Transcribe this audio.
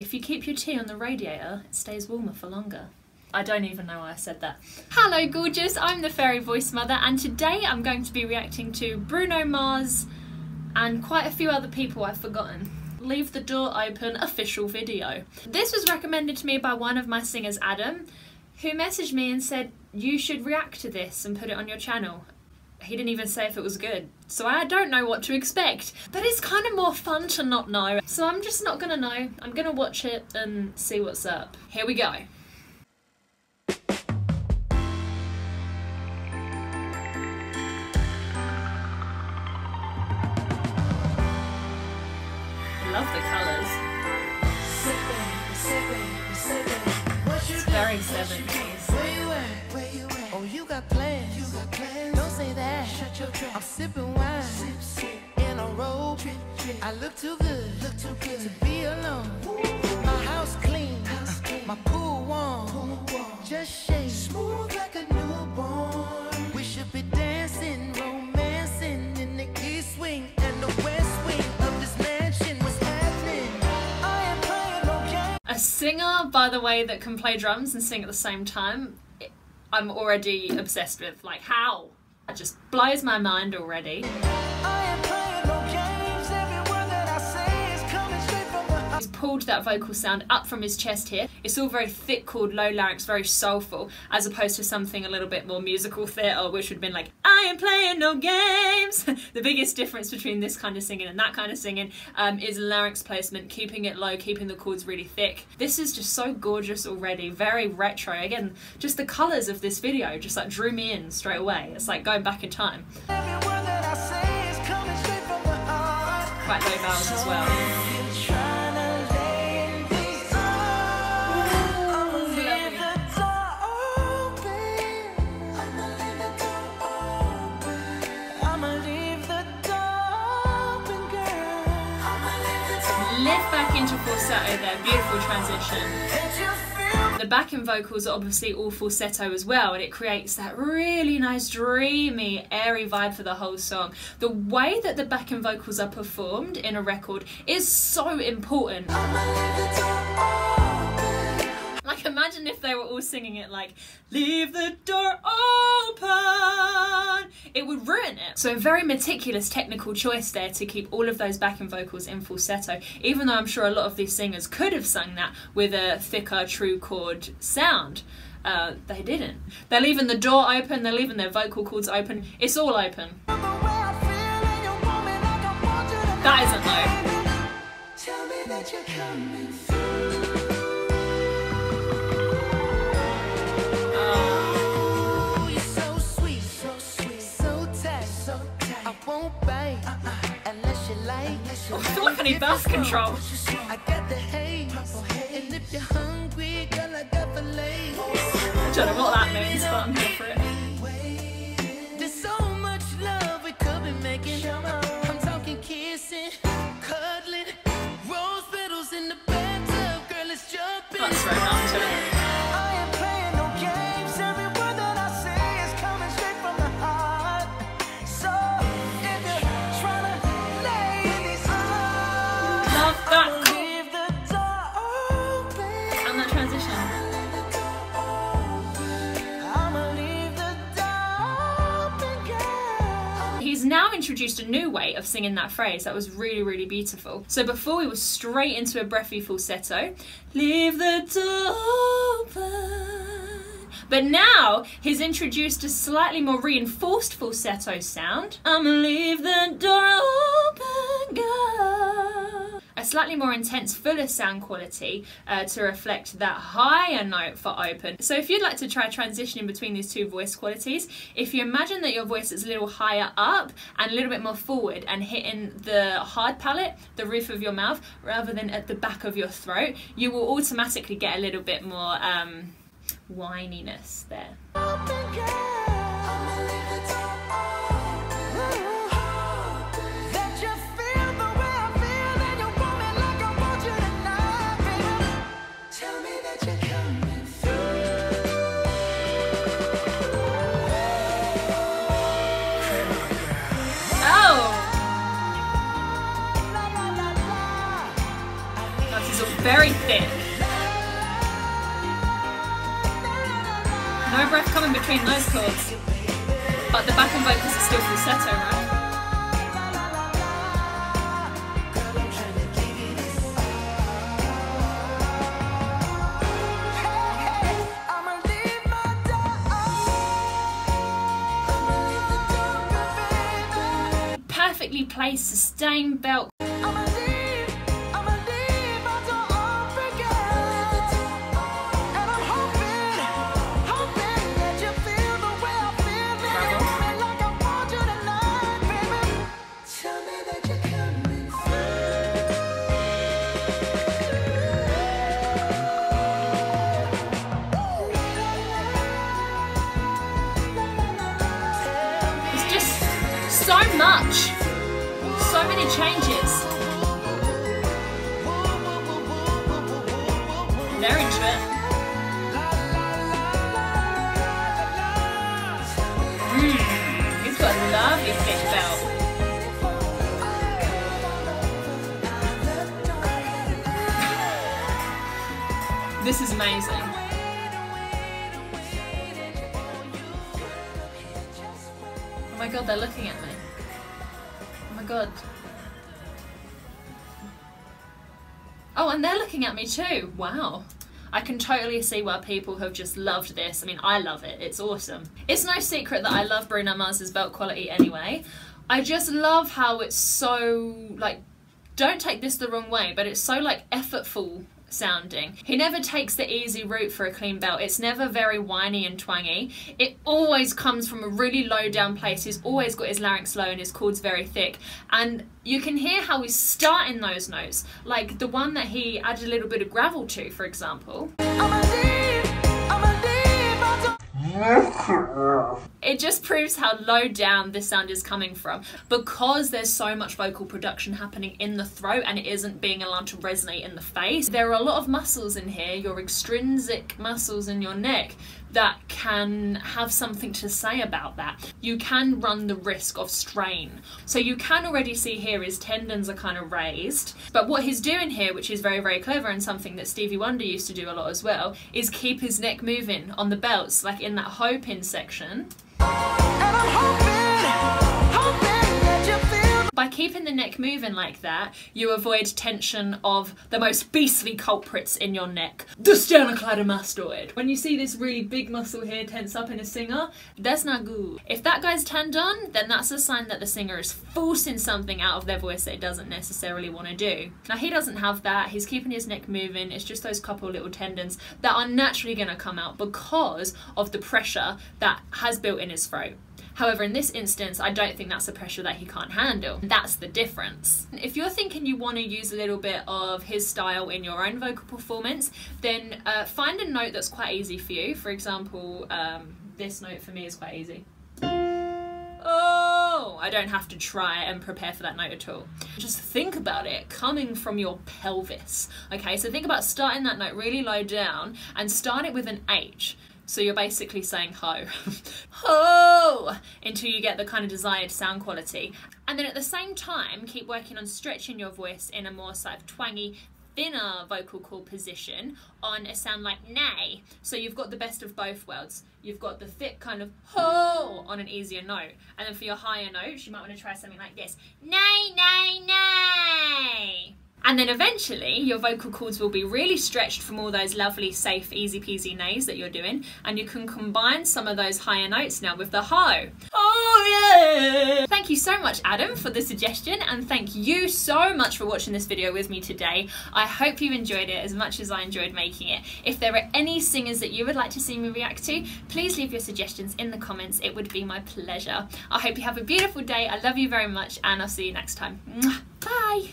If you keep your tea on the radiator, it stays warmer for longer. I don't even know why I said that. Hello gorgeous, I'm the Fairy Voice Mother and today I'm going to be reacting to Bruno Mars and quite a few other people I've forgotten. Leave the Door Open official video. This was recommended to me by one of my singers, Adam, who messaged me and said you should react to this and put it on your channel he didn't even say if it was good. So I don't know what to expect. But it's kind of more fun to not know. So I'm just not gonna know. I'm gonna watch it and see what's up. Here we go. Love the colours. It's very 70s. I'm sipping wine sip, sip. in a robe. I look too good, look too good to be alone. My house clean, my pool warm. Just shake smooth like a newborn. We should be dancing, romancing in the east wing and the west wing of this mansion. What's happening? I am playing no. A singer, by the way, that can play drums and sing at the same time, I'm already obsessed with. Like, how? It just blows my mind already. Pulled that vocal sound up from his chest here. It's all very thick cord, low larynx, very soulful, as opposed to something a little bit more musical theatre, which would have been like, I am playing no games. the biggest difference between this kind of singing and that kind of singing um, is larynx placement, keeping it low, keeping the cords really thick. This is just so gorgeous already, very retro. Again, just the colours of this video just like drew me in straight away. It's like going back in time. Every word that I say is coming straight from the heart. Quite low vowels as well. Back into falsetto there, beautiful transition. The backing vocals are obviously all falsetto as well, and it creates that really nice, dreamy, airy vibe for the whole song. The way that the backing vocals are performed in a record is so important. Like, imagine if they were all singing it like, Leave the door open! It would ruin it. So, a very meticulous technical choice there to keep all of those backing vocals in falsetto, even though I'm sure a lot of these singers could have sung that with a thicker, true cord sound. Uh, they didn't. They're leaving the door open, they're leaving their vocal cords open. It's all open. The way I need birth control. I got the haze, and if you're hungry, girl, I got the lace. I don't know what that means, but introduced a new way of singing that phrase that was really, really beautiful. So before we were straight into a breathy falsetto, leave the door open. But now he's introduced a slightly more reinforced falsetto sound. I'ma leave the door open, girl. Slightly more intense, fuller sound quality uh, to reflect that higher note for open. So if you'd like to try transitioning between these two voice qualities, if you imagine that your voice is a little higher up and a little bit more forward and hitting the hard palate, the roof of your mouth, rather than at the back of your throat, you will automatically get a little bit more um, whininess there. No breath coming between those cords. But the backing vocals are still falsetto, right? Perfectly placed, sustained belt. Many changes. They're. Mmm, he's got a lovely thick belt. This is amazing. Oh my god, they're looking at me. Oh my god. Oh, and they're looking at me too. Wow. I can totally see why people have just loved this. I mean, I love it. It's awesome. It's no secret that I love Bruno Mars's belt quality anyway. I just love how it's so, like, don't take this the wrong way, but it's so, like, effortful sounding. He never takes the easy route for a clean belt. It's never very whiny and twangy. It always comes from a really low down place. He's always got his larynx low and his cords very thick. And you can hear how he's starting those notes. Like the one that he added a little bit of gravel to, for example. It just proves how low down this sound is coming from because there's so much vocal production happening in the throat and it isn't being allowed to resonate in the face. There are a lot of muscles in here, your extrinsic muscles in your neck, that can have something to say about that. You can run the risk of strain. So you can already see here his tendons are kind of raised. But what he's doing here, which is very, very clever and something that Stevie Wonder used to do a lot as well, is keep his neck moving on the belts, like in that hoe pin section. By keeping the neck moving like that, you avoid tension of the most beastly culprits in your neck, the sternocleidomastoid. When you see this really big muscle here tense up in a singer, that's not good. If that guy's turned on, then that's a sign that the singer is forcing something out of their voice that it doesn't necessarily want to do. Now he doesn't have that, he's keeping his neck moving, it's just those couple little tendons that are naturally going to come out because of the pressure that has built in his throat. However, in this instance, I don't think that's a pressure that he can't handle. That's the difference. If you're thinking you want to use a little bit of his style in your own vocal performance, then uh, find a note that's quite easy for you. For example, um, this note for me is quite easy. Oh, I don't have to try and prepare for that note at all. Just think about it coming from your pelvis. Okay, so think about starting that note really low down and start it with an H. So you're basically saying ho, ho, until you get the kind of desired sound quality. And then at the same time, keep working on stretching your voice in a more sort of twangy, thinner vocal cord position on a sound like nay. So you've got the best of both worlds. You've got the thick kind of ho on an easier note. And then for your higher notes, you might want to try something like this. Nay, nay, nay. And then eventually your vocal cords will be really stretched from all those lovely, safe, easy peasy nays that you're doing. And you can combine some of those higher notes now with the ho. Oh yeah! Thank you so much, Adam, for the suggestion. And thank you so much for watching this video with me today. I hope you enjoyed it as much as I enjoyed making it. If there are any singers that you would like to see me react to, please leave your suggestions in the comments. It would be my pleasure. I hope you have a beautiful day. I love you very much and I'll see you next time. Bye!